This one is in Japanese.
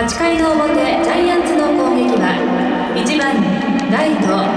8回の表ジャイアンツの攻撃は1番ライト